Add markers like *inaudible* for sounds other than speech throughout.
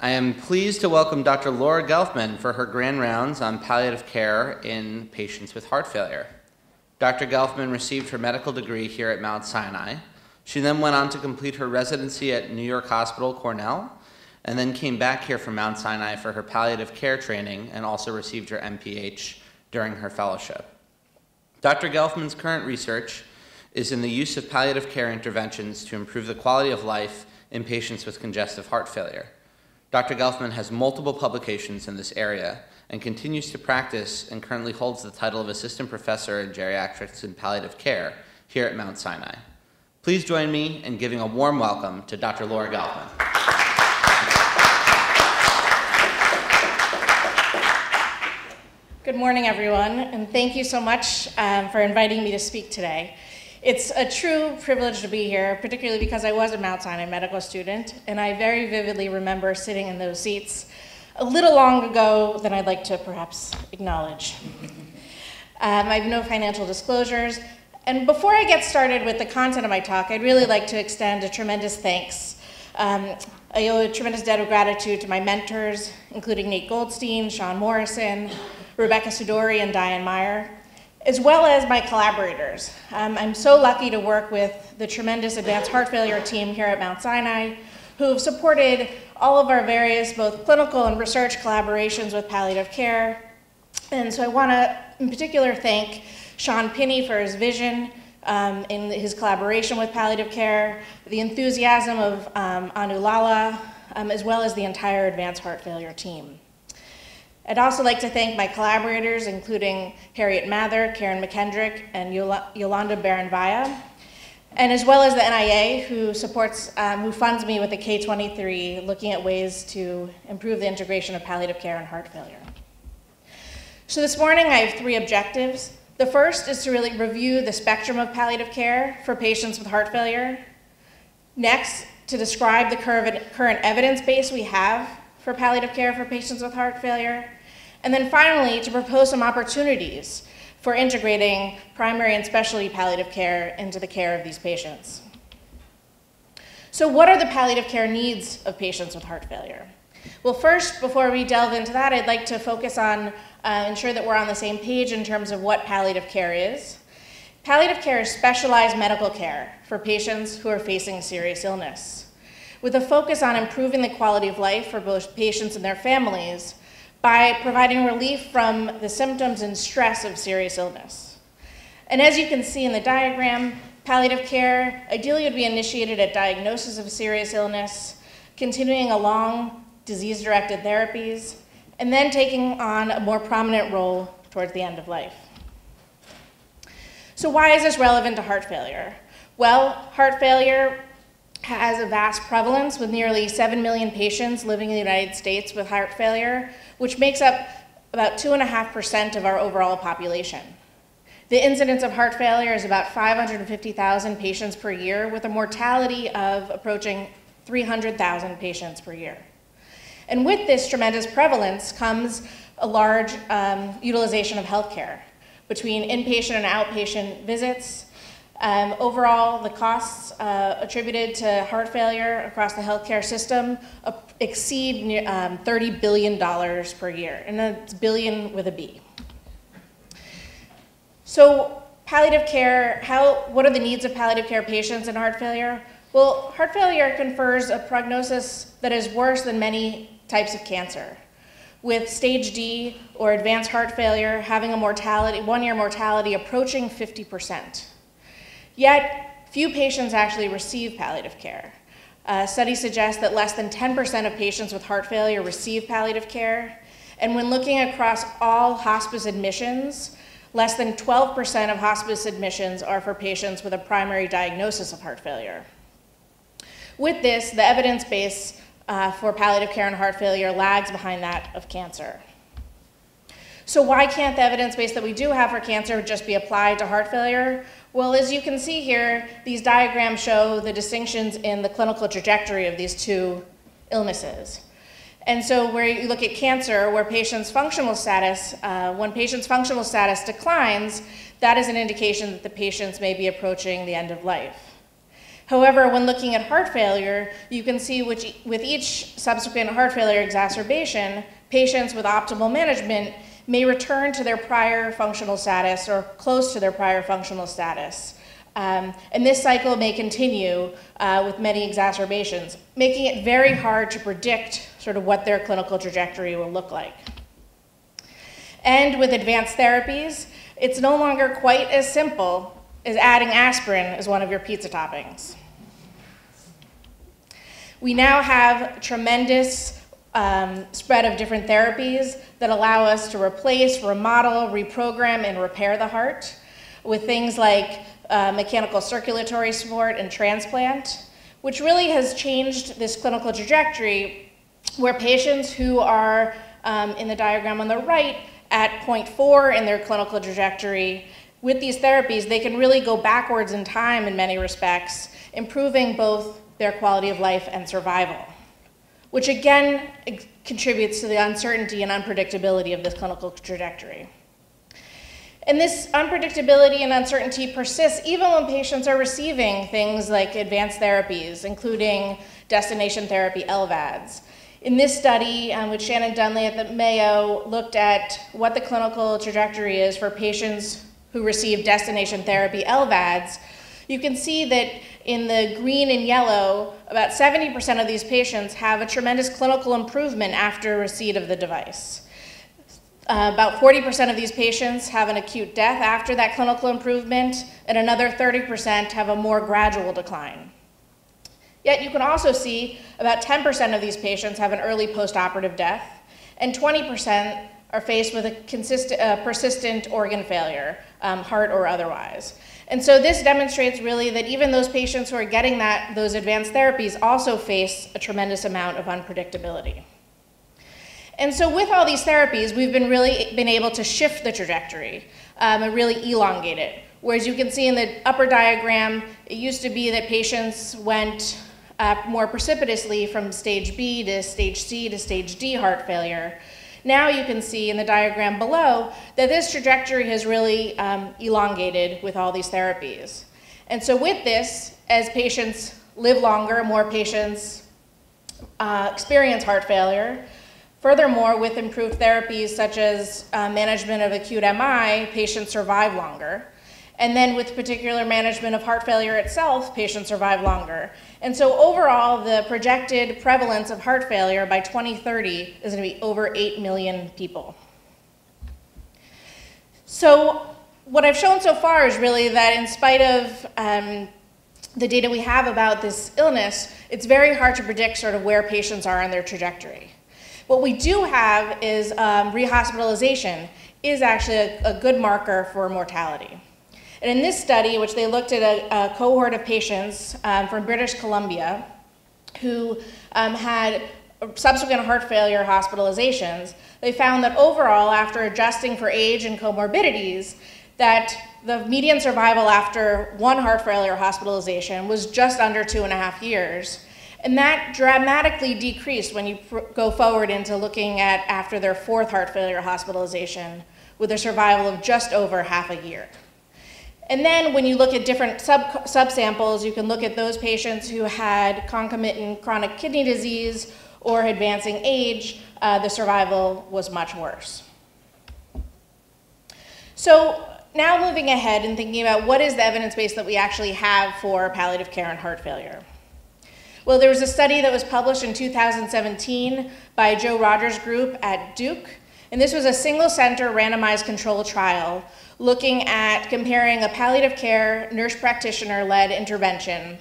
I am pleased to welcome Dr. Laura Gelfman for her grand rounds on palliative care in patients with heart failure. Dr. Gelfman received her medical degree here at Mount Sinai. She then went on to complete her residency at New York Hospital Cornell and then came back here from Mount Sinai for her palliative care training and also received her MPH during her fellowship. Dr. Gelfman's current research is in the use of palliative care interventions to improve the quality of life in patients with congestive heart failure. Dr. Gelfman has multiple publications in this area and continues to practice and currently holds the title of Assistant Professor in Geriatrics and Palliative Care here at Mount Sinai. Please join me in giving a warm welcome to Dr. Laura Gelfman. Good morning, everyone, and thank you so much um, for inviting me to speak today. It's a true privilege to be here, particularly because I was a Mount Sinai medical student, and I very vividly remember sitting in those seats a little long ago than I'd like to perhaps acknowledge. *laughs* Um, I have no financial disclosures, and before I get started with the content of my talk, I'd really like to extend a tremendous thanks. Um, I owe a tremendous debt of gratitude to my mentors, including Nate Goldstein, Sean Morrison, Rebecca Sudore and Diane Meier, as well as my collaborators. Um, I'm so lucky to work with the tremendous advanced heart failure team here at Mount Sinai, who have supported all of our various both clinical and research collaborations with palliative care. And so I want to, in particular, thank Sean Pinney for his vision um, in his collaboration with palliative care, the enthusiasm of um, Anu Lala, um, as well as the entire advanced heart failure team. I'd also like to thank my collaborators, including Harriet Mather, Karen McKendrick, and Yolanda Baranvaya, and as well as the NIA, who supports, um, who funds me with the K23, looking at ways to improve the integration of palliative care and heart failure. So this morning I have three objectives. The first is to really review the spectrum of palliative care for patients with heart failure. Next, to describe the current evidence base we have for palliative care for patients with heart failure. And then finally, to propose some opportunities for integrating primary and specialty palliative care into the care of these patients. So what are the palliative care needs of patients with heart failure? Well, first, before we delve into that, I'd like to focus on uh, ensure that we're on the same page in terms of what palliative care is. Palliative care is specialized medical care for patients who are facing serious illness with a focus on improving the quality of life for both patients and their families by providing relief from the symptoms and stress of serious illness. And as you can see in the diagram, palliative care ideally would be initiated at diagnosis of serious illness, continuing along disease-directed therapies, and then taking on a more prominent role towards the end of life. So why is this relevant to heart failure? Well, heart failure has a vast prevalence with nearly 7 million patients living in the United States with heart failure, which makes up about 2.5% of our overall population. The incidence of heart failure is about 550,000 patients per year, with a mortality of approaching 300,000 patients per year. And with this tremendous prevalence comes a large um, utilization of healthcare between inpatient and outpatient visits, um, overall, the costs uh, attributed to heart failure across the healthcare system exceed um, $30 billion per year, and that's billion with a B. So palliative care, how, what are the needs of palliative care patients in heart failure? Well, heart failure confers a prognosis that is worse than many types of cancer, with stage D or advanced heart failure having a mortality, one-year mortality approaching 50 percent. Yet, few patients actually receive palliative care. Uh, studies suggest that less than 10% of patients with heart failure receive palliative care. And when looking across all hospice admissions, less than 12% of hospice admissions are for patients with a primary diagnosis of heart failure. With this, the evidence base uh, for palliative care and heart failure lags behind that of cancer. So why can't the evidence base that we do have for cancer just be applied to heart failure? Well, as you can see here, these diagrams show the distinctions in the clinical trajectory of these two illnesses. And so where you look at cancer, where patients' functional status, uh, when patients' functional status declines, that is an indication that the patients may be approaching the end of life. However, when looking at heart failure, you can see which, with each subsequent heart failure exacerbation, patients with optimal management may return to their prior functional status or close to their prior functional status. Um, and this cycle may continue uh, with many exacerbations, making it very hard to predict sort of what their clinical trajectory will look like. And with advanced therapies, it's no longer quite as simple as adding aspirin as one of your pizza toppings. We now have tremendous um, spread of different therapies that allow us to replace, remodel, reprogram, and repair the heart with things like uh, mechanical circulatory support and transplant, which really has changed this clinical trajectory where patients who are um, in the diagram on the right at 0.4 in their clinical trajectory, with these therapies, they can really go backwards in time in many respects, improving both their quality of life and survival, which again contributes to the uncertainty and unpredictability of this clinical trajectory. And this unpredictability and uncertainty persists even when patients are receiving things like advanced therapies, including destination therapy LVADs. In this study, um, which Shannon Dunlay at the Mayo looked at what the clinical trajectory is for patients who receive destination therapy LVADs, you can see that in the green and yellow, about 70% of these patients have a tremendous clinical improvement after receipt of the device. Uh, about 40% of these patients have an acute death after that clinical improvement, and another 30% have a more gradual decline. Yet you can also see about 10% of these patients have an early postoperative death, and 20% are faced with a uh, persistent organ failure, um, heart or otherwise. And so this demonstrates really that even those patients who are getting that, those advanced therapies also face a tremendous amount of unpredictability. And so with all these therapies, we've been really been able to shift the trajectory um, and really elongate it. Whereas you can see in the upper diagram, it used to be that patients went uh, more precipitously from stage B to stage C to stage D heart failure. Now you can see in the diagram below that this trajectory has really um, elongated with all these therapies. And so with this, as patients live longer, more patients uh, experience heart failure, Furthermore, with improved therapies such as uh, management of acute MI, patients survive longer. And then with particular management of heart failure itself, patients survive longer. And so overall, the projected prevalence of heart failure by 2030 is going to be over 8 million people. So what I've shown so far is really that in spite of um, the data we have about this illness, it's very hard to predict sort of where patients are on their trajectory. What we do have is um, rehospitalization is actually a, a, good marker for mortality. And in this study, which they looked at a, a cohort of patients um, from British Columbia who um, had subsequent heart failure hospitalizations, they found that overall, after adjusting for age and comorbidities, that the median survival after one heart failure hospitalization was just under two and a half years, and that dramatically decreased when you go forward into looking at after their fourth heart failure hospitalization with a survival of just over half a year. And then when you look at different sub subsamples, you can look at those patients who had concomitant chronic kidney disease or advancing age, uh, the survival was much worse. So now moving ahead and thinking about what is the evidence base that we actually have for palliative care and heart failure. Well, there was a study that was published in 2017 by Joe Rogers Group at Duke, and this was a single center randomized control trial looking at comparing a palliative care nurse practitioner led intervention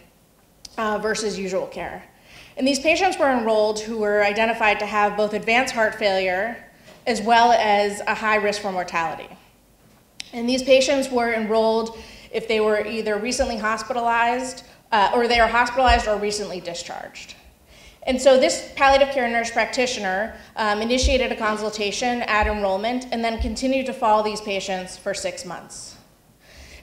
uh, versus usual care. And these patients were enrolled who were identified to have both advanced heart failure as well as a high risk for mortality. And these patients were enrolled if they were either recently hospitalized uh, or they are hospitalized or recently discharged. And so this palliative care nurse practitioner um, initiated a consultation at enrollment and then continued to follow these patients for six months.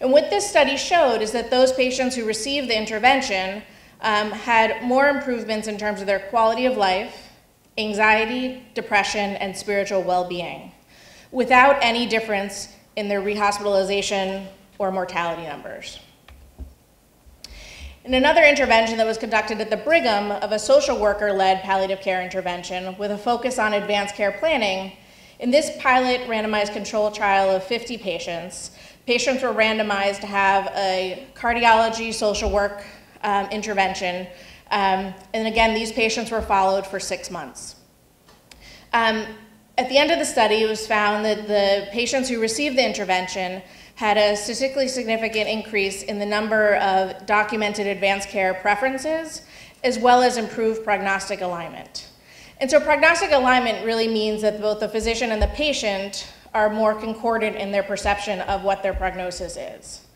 And what this study showed is that those patients who received the intervention um, had more improvements in terms of their quality of life, anxiety, depression, and spiritual well-being, without any difference in their rehospitalization or mortality numbers. In another intervention that was conducted at the Brigham of a social worker led palliative care intervention with a focus on advanced care planning, in this pilot randomized control trial of 50 patients, patients were randomized to have a cardiology social work um, intervention. Um, and again, these patients were followed for six months. Um, at the end of the study, it was found that the patients who received the intervention had a statistically significant increase in the number of documented advanced care preferences, as well as improved prognostic alignment. And so prognostic alignment really means that both the physician and the patient are more concordant in their perception of what their prognosis is.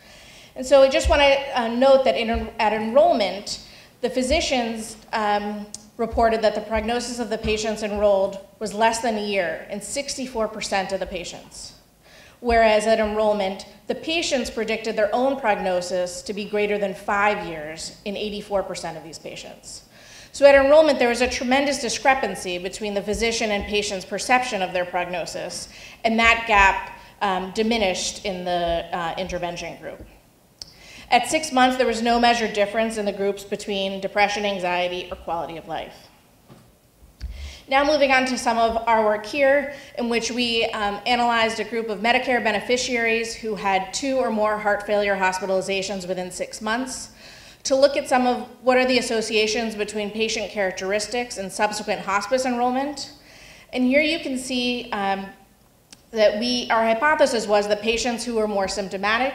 And so I just want to uh, note that in, at enrollment, the physicians um, reported that the prognosis of the patients enrolled was less than a year in 64% of the patients. Whereas at enrollment, the patients predicted their own prognosis to be greater than five years in 84% of these patients. So at enrollment, there was a tremendous discrepancy between the physician and patient's perception of their prognosis, and that gap um, diminished in the uh, intervention group. At six months, there was no measured difference in the groups between depression, anxiety, or quality of life. Now moving on to some of our work here, in which we um, analyzed a group of Medicare beneficiaries who had two or more heart failure hospitalizations within six months to look at some of what are the associations between patient characteristics and subsequent hospice enrollment. And here you can see um, that we, our hypothesis was that patients who were more symptomatic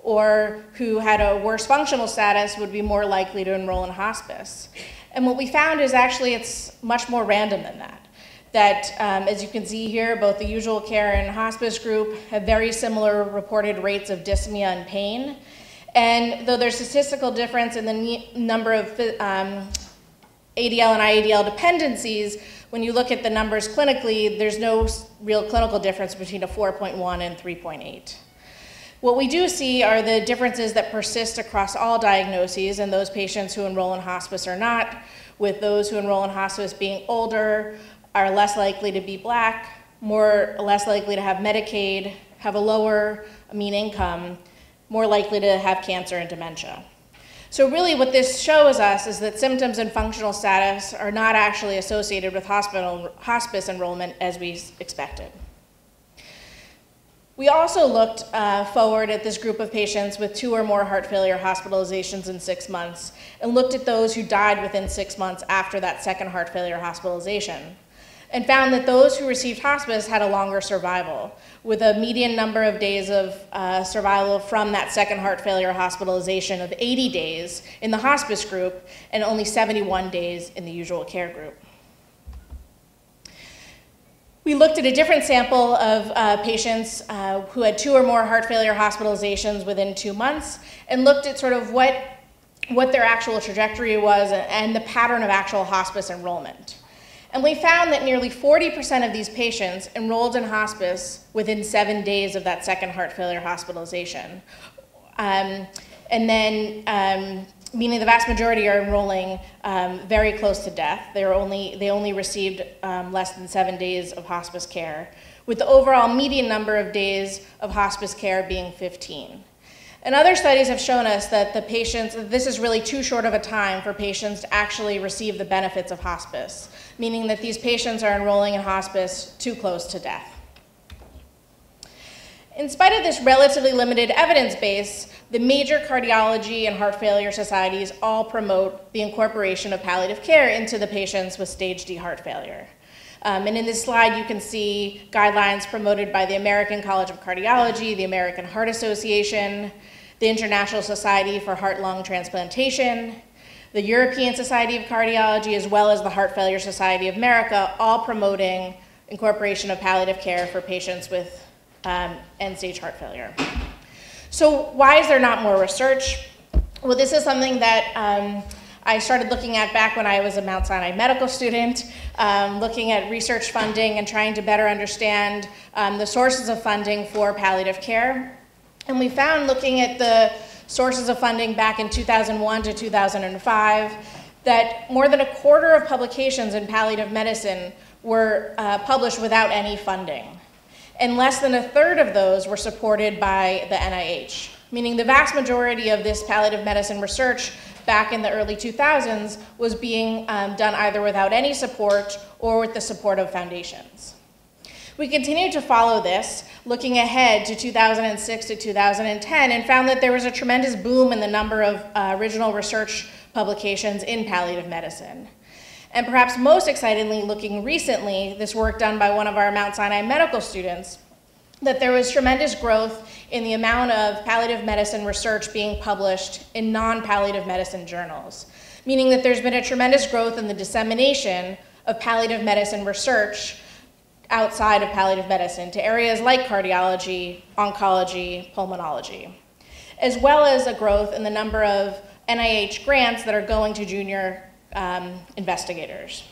or who had a worse functional status would be more likely to enroll in hospice. And what we found is actually it's much more random than that. That, um, as you can see here, both the usual care and hospice group have very similar reported rates of dyspnea and pain. And though there's statistical difference in the number of um, ADL and IADL dependencies, when you look at the numbers clinically, there's no real clinical difference between a 4.1 and 3.8. What we do see are the differences that persist across all diagnoses and those patients who enroll in hospice or not, with those who enroll in hospice being older, are less likely to be black, more less likely to have Medicaid, have a lower mean income, more likely to have cancer and dementia. So really what this shows us is that symptoms and functional status are not actually associated with hospital, hospice enrollment as we expected. We also looked uh, forward at this group of patients with two or more heart failure hospitalizations in six months and looked at those who died within six months after that second heart failure hospitalization and found that those who received hospice had a longer survival, with a median number of days of uh, survival from that second heart failure hospitalization of 80 days in the hospice group and only 71 days in the usual care group. We looked at a different sample of uh, patients uh, who had two or more heart failure hospitalizations within two months and looked at sort of what, what their actual trajectory was and the pattern of actual hospice enrollment. And we found that nearly 40% of these patients enrolled in hospice within seven days of that second heart failure hospitalization. Um, and then, um, meaning the vast majority are enrolling um, very close to death. They, only, they only received um, less than seven days of hospice care, with the overall median number of days of hospice care being 15. And other studies have shown us that the patients, this is really too short of a time for patients to actually receive the benefits of hospice meaning that these patients are enrolling in hospice too close to death. In spite of this relatively limited evidence base, the major cardiology and heart failure societies all promote the incorporation of palliative care into the patients with stage D heart failure. Um, and in this slide, you can see guidelines promoted by the American College of Cardiology, the American Heart Association, the International Society for Heart-Lung Transplantation, the European Society of Cardiology, as well as the Heart Failure Society of America, all promoting incorporation of palliative care for patients with um, end-stage heart failure. So why is there not more research? Well, this is something that um, I started looking at back when I was a Mount Sinai medical student, um, looking at research funding and trying to better understand um, the sources of funding for palliative care. And we found looking at the sources of funding back in 2001 to 2005 that more than a quarter of publications in palliative medicine were uh, published without any funding. And less than a third of those were supported by the NIH, meaning the vast majority of this palliative medicine research back in the early 2000s was being um, done either without any support or with the support of foundations. We continued to follow this, looking ahead to 2006 to 2010, and found that there was a tremendous boom in the number of uh, original research publications in palliative medicine. And perhaps most excitingly, looking recently, this work done by one of our Mount Sinai medical students, that there was tremendous growth in the amount of palliative medicine research being published in non palliative medicine journals, meaning that there's been a tremendous growth in the dissemination of palliative medicine research outside of palliative medicine to areas like cardiology, oncology, pulmonology, as well as a growth in the number of NIH grants that are going to junior um, investigators.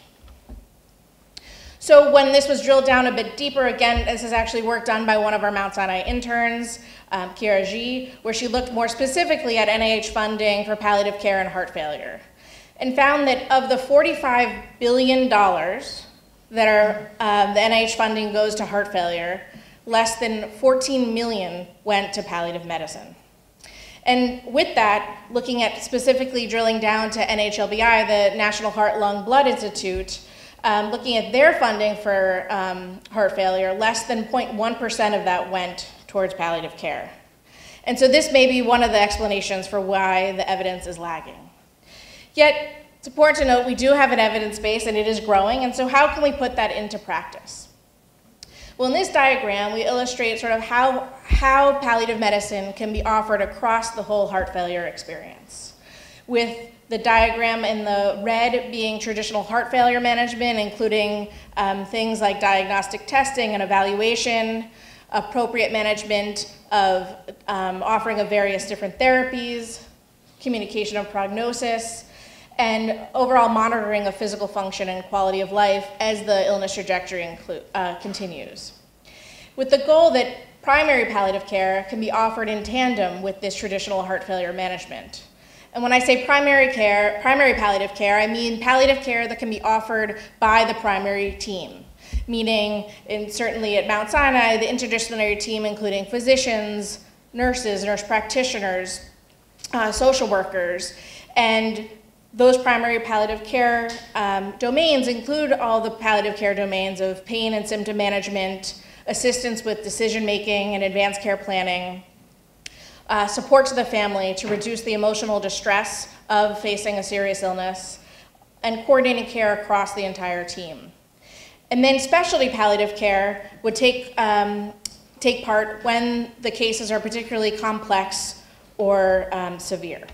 So when this was drilled down a bit deeper, again, this is actually work done by one of our Mount Sinai interns, um, Kira G, where she looked more specifically at NIH funding for palliative care and heart failure, and found that of the $45 billion that are um, the NIH funding goes to heart failure, less than 14 million went to palliative medicine. And with that, looking at specifically drilling down to NHLBI, the National Heart Lung Blood Institute, um, looking at their funding for um, heart failure, less than 0.1% of that went towards palliative care. And so this may be one of the explanations for why the evidence is lagging. Yet, it's important to note we do have an evidence base and it is growing, and so how can we put that into practice? Well, in this diagram, we illustrate sort of how, how palliative medicine can be offered across the whole heart failure experience. With the diagram in the red being traditional heart failure management, including um, things like diagnostic testing and evaluation, appropriate management of um, offering of various different therapies, communication of prognosis, and overall monitoring of physical function and quality of life as the illness trajectory uh, continues. With the goal that primary palliative care can be offered in tandem with this traditional heart failure management. And when I say primary care, primary palliative care, I mean palliative care that can be offered by the primary team, meaning, in, certainly at Mount Sinai, the interdisciplinary team, including physicians, nurses, nurse practitioners, uh, social workers, and those primary palliative care um, domains include all the palliative care domains of pain and symptom management, assistance with decision making and advanced care planning, uh, support to the family to reduce the emotional distress of facing a serious illness, and coordinating care across the entire team. And then specialty palliative care would take, um, take part when the cases are particularly complex or um, severe.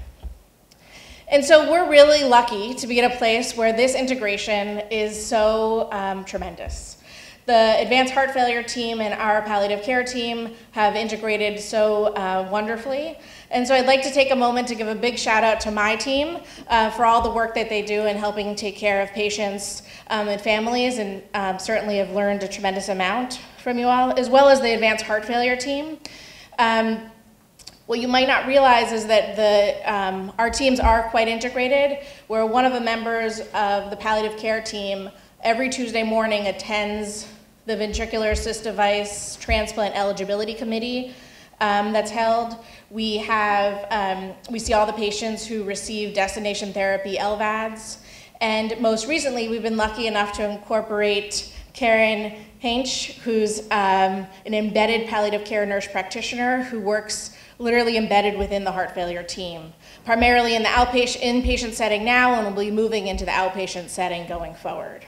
And so we're really lucky to be at a place where this integration is so um, tremendous. The advanced heart failure team and our palliative care team have integrated so uh, wonderfully. And so I'd like to take a moment to give a big shout out to my team uh, for all the work that they do in helping take care of patients um, and families, and um, certainly have learned a tremendous amount from you all, as well as the advanced heart failure team. Um, what you might not realize is that the, um, our teams are quite integrated, where one of the members of the palliative care team every Tuesday morning attends the ventricular assist device transplant eligibility committee um, that's held. We have, um, we see all the patients who receive destination therapy LVADs. And most recently, we've been lucky enough to incorporate Karen Hainch, who's um, an embedded palliative care nurse practitioner who works literally embedded within the heart failure team, primarily in the outpatient, inpatient setting now, and will be moving into the outpatient setting going forward.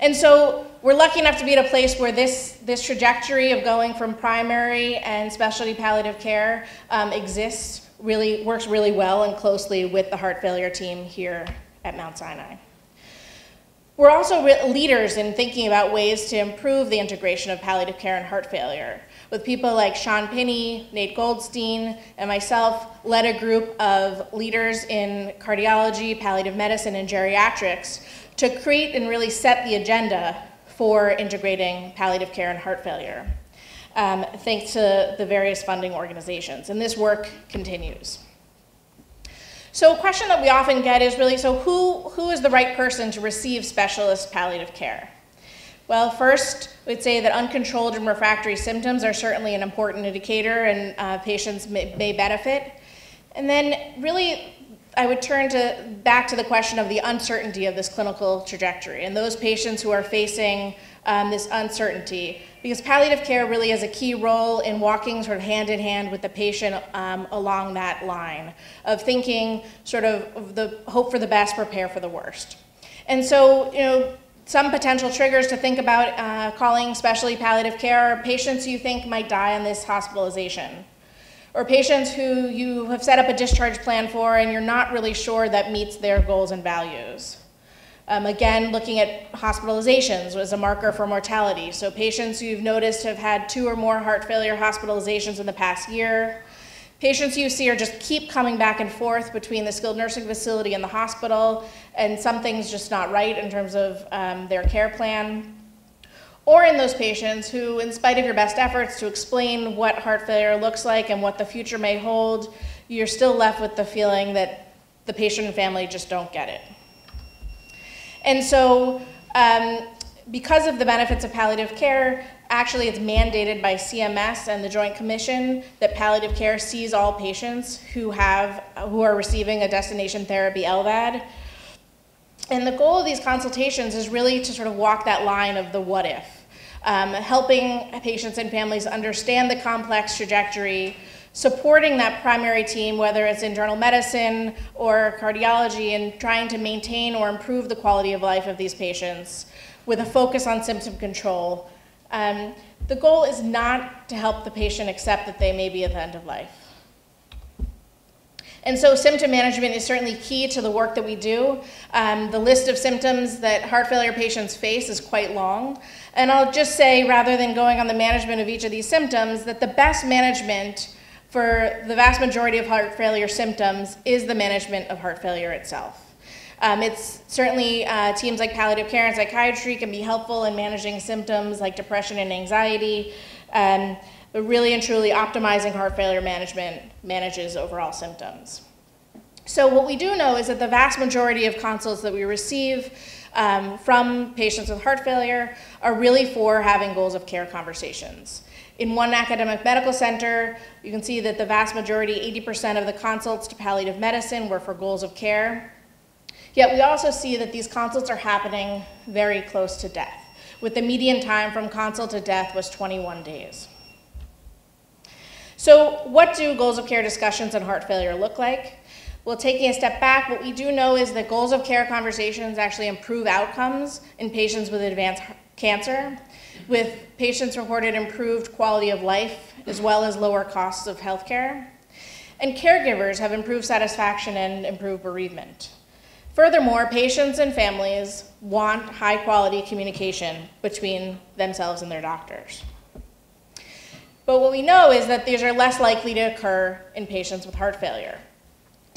And so we're lucky enough to be at a place where this, this trajectory of going from primary and specialty palliative care um, exists, really works really well and closely with the heart failure team here at Mount Sinai. We're also leaders in thinking about ways to improve the integration of palliative care and heart failure with people like Sean Pinney, Nate Goldstein, and myself, led a group of leaders in cardiology, palliative medicine, and geriatrics to create and really set the agenda for integrating palliative care and heart failure, um, thanks to the various funding organizations. And this work continues. So, a question that we often get is really so, who, who is the right person to receive specialist palliative care? Well, first, we'd say that uncontrolled and refractory symptoms are certainly an important indicator and uh, patients may, may, benefit. And then really I would turn to back to the question of the uncertainty of this clinical trajectory and those patients who are facing um, this uncertainty. Because palliative care really has a key role in walking sort of hand in hand with the patient um, along that line of thinking sort of the hope for the best, prepare for the worst. And so, you know, some potential triggers to think about uh, calling specialty palliative care are patients you think might die on this hospitalization or patients who you have set up a discharge plan for and you're not really sure that meets their goals and values. Um, again, looking at hospitalizations was a marker for mortality. So patients who you've noticed have had two or more heart failure hospitalizations in the past year. Patients you see are just keep coming back and forth between the skilled nursing facility and the hospital, and something's just not right in terms of um, their care plan or in those patients who, in spite of your best efforts to explain what heart failure looks like and what the future may hold, you're still left with the feeling that the patient and family just don't get it. And so, um, because of the benefits of palliative care, actually it's mandated by CMS and the Joint Commission that palliative care sees all patients who have who are receiving a destination therapy LVAD. And the goal of these consultations is really to sort of walk that line of the what if um, helping patients and families understand the complex trajectory, supporting that primary team, whether it's internal medicine or cardiology, and trying to maintain or improve the quality of life of these patients with a focus on symptom control. Um, the goal is not to help the patient accept that they may be at the end of life. And so symptom management is certainly key to the work that we do. Um, the list of symptoms that heart failure patients face is quite long. And I'll just say, rather than going on the management of each of these symptoms, that the best management for the vast majority of heart failure symptoms is the management of heart failure itself. Um, it's certainly uh, teams like palliative care and psychiatry can be helpful in managing symptoms like depression and anxiety. Um, but really and truly optimizing heart failure management manages overall symptoms. So what we do know is that the vast majority of consults that we receive um, from patients with heart failure are really for having goals of care conversations. In one academic medical center, you can see that the vast majority, 80% of the consults to palliative medicine were for goals of care. Yet we also see that these consults are happening very close to death, with the median time from consult to death was 21 days. So what do goals of care discussions on heart failure look like? Well, taking a step back, what we do know is that goals of care conversations actually improve outcomes in patients with advanced cancer, with patients reported improved quality of life as well as lower costs of healthcare. And caregivers have improved satisfaction and improved bereavement. Furthermore, patients and families want high quality communication between themselves and their doctors. But what we know is that these are less likely to occur in patients with heart failure,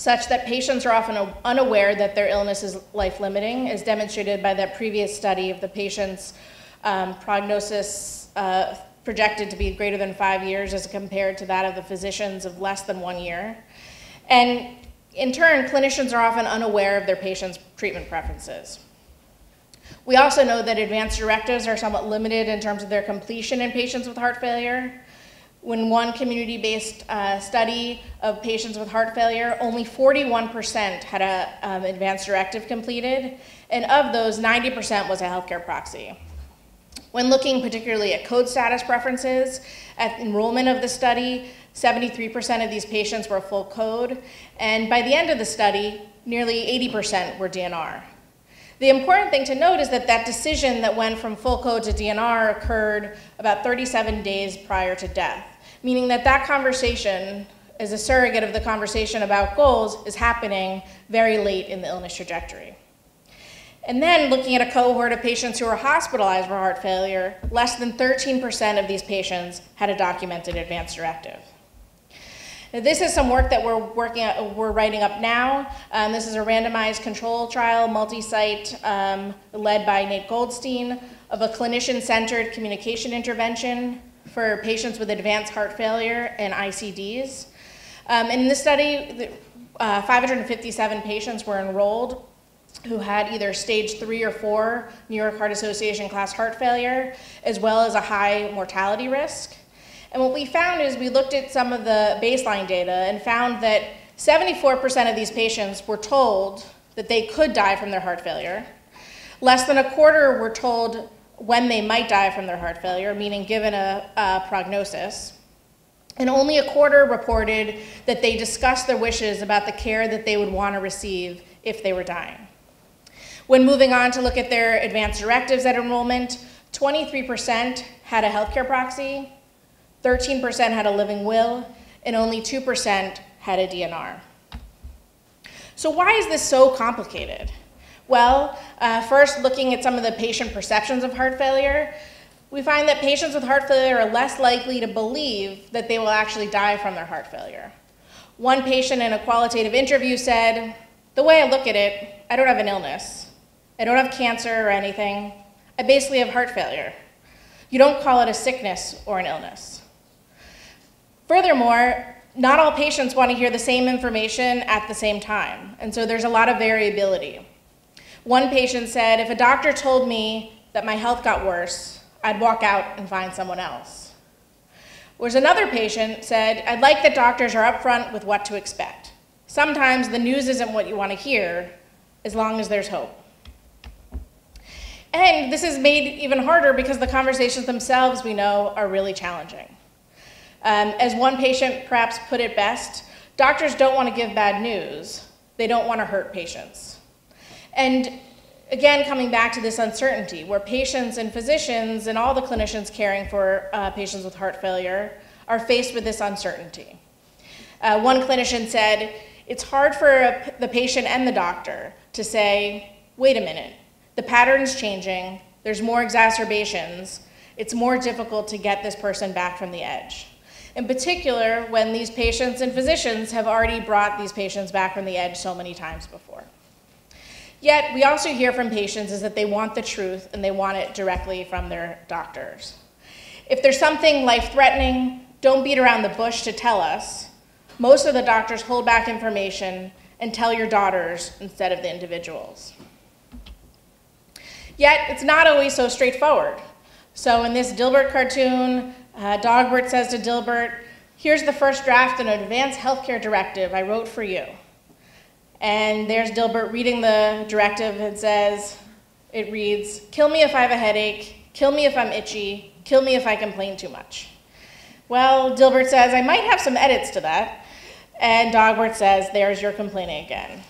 such that patients are often unaware that their illness is life limiting, as demonstrated by that previous study of the patient's um, prognosis uh, projected to be greater than five years as compared to that of the physicians of less than one year. And in turn, clinicians are often unaware of their patients' treatment preferences. We also know that advanced directives are somewhat limited in terms of their completion in patients with heart failure. When one community based uh, study of patients with heart failure, only 41% had an um, advanced directive completed, and of those, 90% was a healthcare proxy. When looking particularly at code status preferences, at enrollment of the study, 73% of these patients were full code, and by the end of the study, nearly 80% were DNR. The important thing to note is that that decision that went from full code to DNR occurred about 37 days prior to death meaning that that conversation as a surrogate of the conversation about goals is happening very late in the illness trajectory. And then looking at a cohort of patients who were hospitalized for heart failure, less than 13% of these patients had a documented advanced directive. This is some work that we're working at, we're writing up now. Um, this is a randomized control trial, multi-site, um, led by Nate Goldstein, of a clinician-centered communication intervention for patients with advanced heart failure and ICDs. Um, in this study, uh, 557 patients were enrolled who had either stage three or four New York Heart Association class heart failure, as well as a high mortality risk. And what we found is we looked at some of the baseline data and found that 74% of these patients were told that they could die from their heart failure. Less than a quarter were told when they might die from their heart failure, meaning given a, a prognosis. And only a quarter reported that they discussed their wishes about the care that they would want to receive if they were dying. When moving on to look at their advanced directives at enrollment, 23% had a healthcare proxy, 13% had a living will, and only 2% had a DNR. So, why is this so complicated? Well, uh, first, looking at some of the patient perceptions of heart failure, we find that patients with heart failure are less likely to believe that they will actually die from their heart failure. One patient in a qualitative interview said, The way I look at it, I don't have an illness. I don't have cancer or anything. I basically have heart failure. You don't call it a sickness or an illness. Furthermore, not all patients want to hear the same information at the same time, and so there's a lot of variability. One patient said, If a doctor told me that my health got worse, I'd walk out and find someone else. Whereas another patient said, I'd like that doctors are upfront with what to expect. Sometimes the news isn't what you want to hear, as long as there's hope. And this is made even harder because the conversations themselves, we know, are really challenging. Um, as one patient perhaps put it best, doctors don't want to give bad news, they don't want to hurt patients. And again, coming back to this uncertainty, where patients and physicians and all the clinicians caring for uh, patients with heart failure are faced with this uncertainty. Uh, one clinician said, It's hard for a, the patient and the doctor to say, wait a minute, the pattern's changing, there's more exacerbations, it's more difficult to get this person back from the edge in particular when these patients and physicians have already brought these patients back from the edge so many times before. Yet, we also hear from patients is that they want the truth and they want it directly from their doctors. If there's something life threatening, don't beat around the bush to tell us. Most of the doctors hold back information and tell your daughters instead of the individuals. Yet, it's not always so straightforward. So, in this Dilbert cartoon, uh, Dogbert says to Dilbert, Here's the first draft of an advanced healthcare directive I wrote for you. And there's Dilbert reading the directive. It says, It reads, Kill me if I have a headache, kill me if I'm itchy, kill me if I complain too much. Well, Dilbert says, I might have some edits to that. And Dogbert says, There's your complaining again.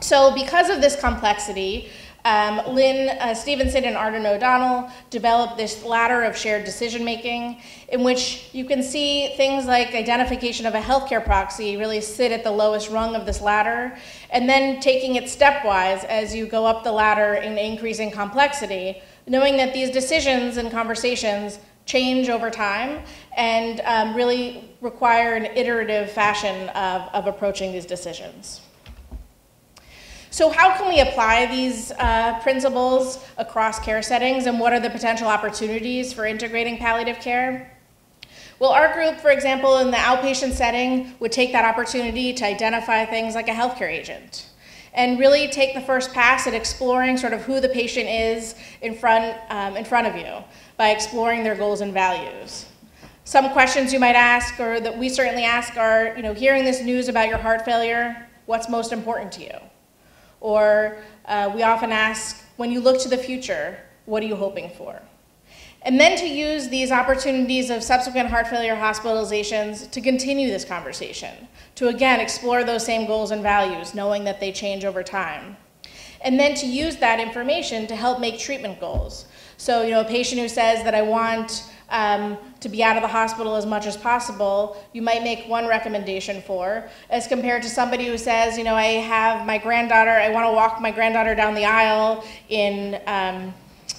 So, because of this complexity, um, Lynne uh, Stevenson and Arden O'Donnell developed this ladder of shared decision making, in which you can see things like identification of a healthcare proxy really sit at the lowest rung of this ladder, and then taking it stepwise as you go up the ladder in increasing complexity, knowing that these decisions and conversations change over time and um, really require an iterative fashion of, of approaching these decisions. So, how can we apply these uh, principles across care settings, and what are the potential opportunities for integrating palliative care? Well, our group, for example, in the outpatient setting, would take that opportunity to identify things like a healthcare agent and really take the first pass at exploring sort of who the patient is in front, um, in front of you by exploring their goals and values. Some questions you might ask, or that we certainly ask, are you know, hearing this news about your heart failure, what's most important to you? Or uh, we often ask, when you look to the future, what are you hoping for? And then to use these opportunities of subsequent heart failure hospitalizations to continue this conversation, to again explore those same goals and values, knowing that they change over time. And then to use that information to help make treatment goals. So, you know, a patient who says that I want um, to be out of the hospital as much as possible, you might make one recommendation for, as compared to somebody who says, you know, I have my granddaughter, I want to walk my granddaughter down the aisle in um,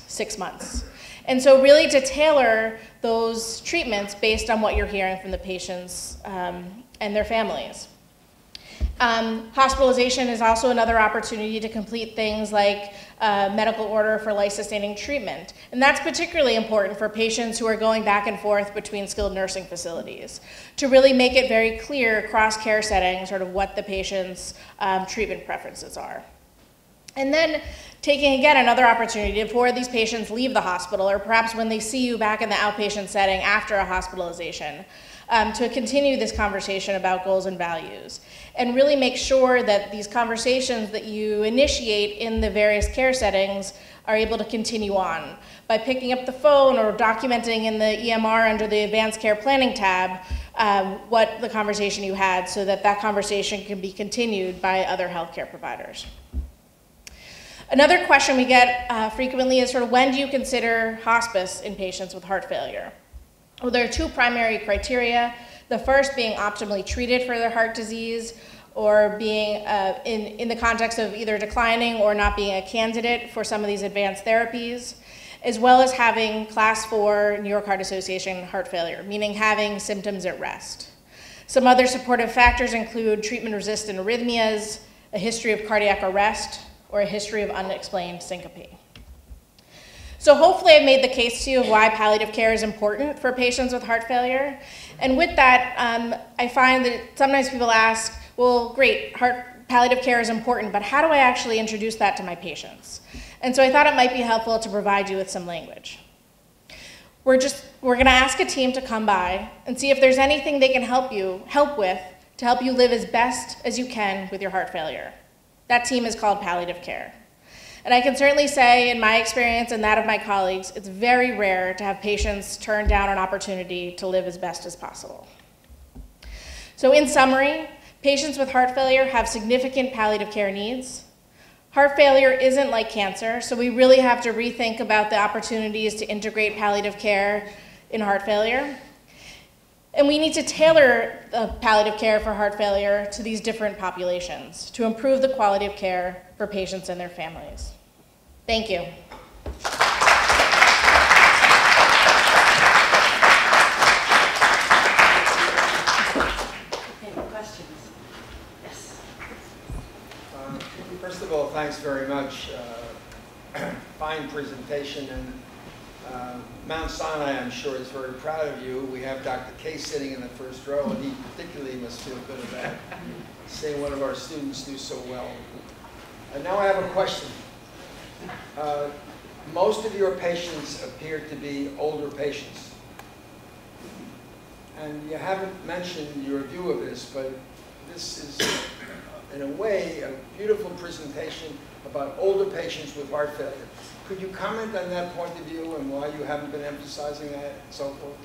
six months. And so, really, to tailor those treatments based on what you're hearing from the patients um, and their families. Um, hospitalization is also another opportunity to complete things like uh, medical order for life sustaining treatment. And that's particularly important for patients who are going back and forth between skilled nursing facilities to really make it very clear across care settings sort of what the patient's um, treatment preferences are. And then taking again another opportunity before these patients leave the hospital or perhaps when they see you back in the outpatient setting after a hospitalization um, to continue this conversation about goals and values and really make sure that these conversations that you initiate in the various care settings are able to continue on by picking up the phone or documenting in the EMR under the Advanced Care Planning tab um, what the conversation you had so that that conversation can be continued by other healthcare providers. Another question we get uh, frequently is sort of when do you consider hospice in patients with heart failure? Well, there are two primary criteria. The first being optimally treated for their heart disease, or being uh, in, in the context of either declining or not being a candidate for some of these advanced therapies, as well as having class 4 New York Heart Association heart failure, meaning having symptoms at rest. Some other supportive factors include treatment resistant arrhythmias, a history of cardiac arrest, or a history of unexplained syncope. So hopefully I've made the case to you of why palliative care is important for patients with heart failure. And with that, um, I find that sometimes people ask, well, great, heart palliative care is important, but how do I actually introduce that to my patients? And so I thought it might be helpful to provide you with some language. We're just, we're gonna ask a team to come by and see if there's anything they can help you, help with to help you live as best as you can with your heart failure. That team is called palliative care. And I can certainly say, in my experience and that of my colleagues, it's very rare to have patients turn down an opportunity to live as best as possible. So, in summary, patients with heart failure have significant palliative care needs. Heart failure isn't like cancer, so we really have to rethink about the opportunities to integrate palliative care in heart failure. And we need to tailor the palliative care for heart failure to these different populations to improve the quality of care for patients and their families. Thank you. Any questions? Yes. Uh, First of all, thanks very much. Uh, *clears throat* Fine presentation, and uh, Mount Sinai, I'm sure, is very proud of you. We have Dr. Case sitting in the first row, and he particularly must feel good about seeing one of our students do so well. And now I have a question. Uh, Most of your patients appear to be older patients. And you haven't mentioned your view of this, but this is, in a way, a beautiful presentation about older patients with heart failure. Could you comment on that point of view and why you haven't been emphasizing that and so forth?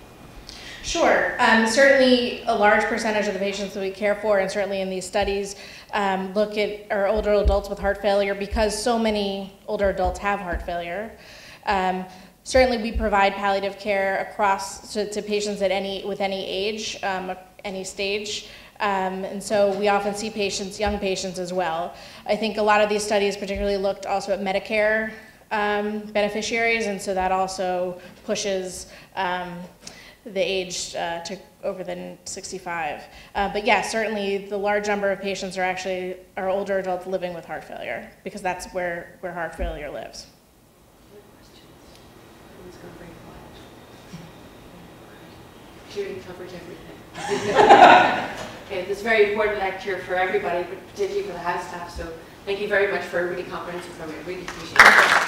Sure. Um, certainly, a large percentage of the patients that we care for, and certainly in these studies, um, look at our older adults with heart failure because so many older adults have heart failure. Um, certainly, we provide palliative care across to, to patients at any with any age, um, any stage. Um, and so we often see patients, young patients as well. I think a lot of these studies particularly looked also at Medicare um, beneficiaries, and so that also pushes um, the age uh, to over than 65. Uh, but yeah, certainly the large number of patients are actually are older adults living with heart failure because that's where, where heart failure lives. Questions? Everyone's gone very quiet. Judy covered everything. *laughs* Okay, this is a very important lecture for everybody, but particularly for the house staff, so thank you very much for a really comprehensive program, really appreciate it.